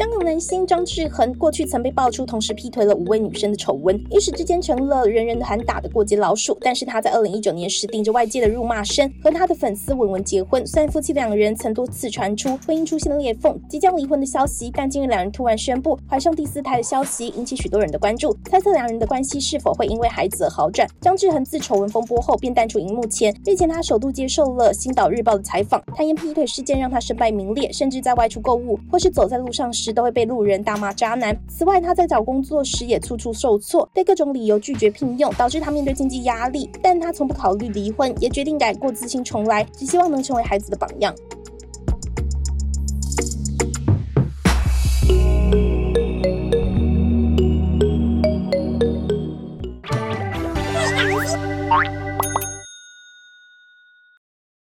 香港男星张志恒过去曾被爆出同时劈腿了五位女生的丑闻，一时之间成了人人喊打的过街老鼠。但是他在二零一九年时，顶着外界的辱骂声和他的粉丝文文结婚。虽然夫妻两人曾多次传出婚姻出现了裂缝，即将离婚的消息，但近日两人突然宣布怀上第四胎的消息，引起许多人的关注，猜测两人的关系是否会因为孩子而好转。张志恒自丑闻风波后便淡出荧幕前，日前他首度接受了《星岛日报》的采访，坦言劈腿事件让他身败名裂，甚至在外出购物或是走在路上时都会被路人大骂渣男。此外，他在找工作时也处处受挫，被各种理由拒绝聘用，导致他面对经济压力。但他从不考虑离婚，也决定改过自新重来，只希望能成为孩子的榜样。